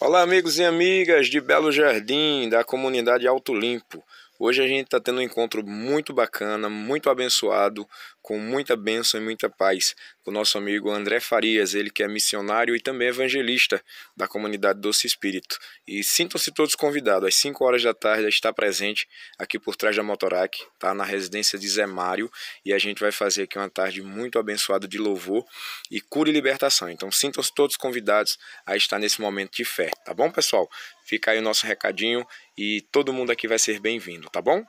Olá, amigos e amigas de Belo Jardim, da comunidade Alto Limpo. Hoje a gente está tendo um encontro muito bacana, muito abençoado, com muita bênção e muita paz, com o nosso amigo André Farias, ele que é missionário e também evangelista da comunidade Doce Espírito. E sintam-se todos convidados, às 5 horas da tarde, a estar presente aqui por trás da Motorac, tá? na residência de Zé Mário, e a gente vai fazer aqui uma tarde muito abençoada de louvor e cura e libertação. Então sintam-se todos convidados a estar nesse momento de fé, tá bom, pessoal? Fica aí o nosso recadinho e todo mundo aqui vai ser bem-vindo, tá bom?